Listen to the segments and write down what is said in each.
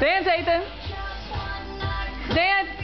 Dance, Ethan. Dance.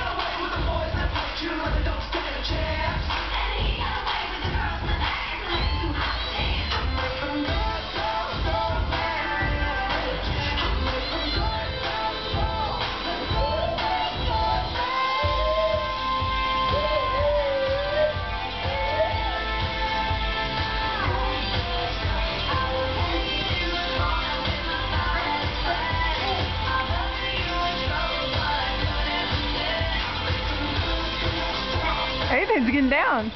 Ethan's getting down.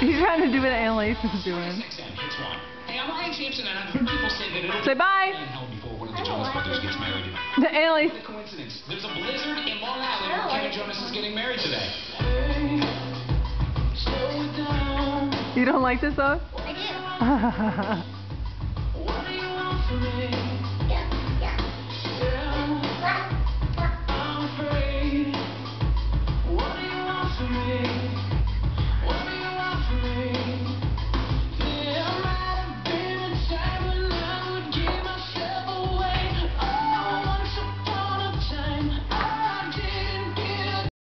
He's trying to do what Annalise is doing. Hey, I'm Ryan Sampson, and I've heard people say that it'll Say bye. be in hell before one of the Jonas Brothers gets married. The Annalise. Coincidence. There's a blizzard in Long Island where Kevin Jonas is getting married today. You don't like this song? I do.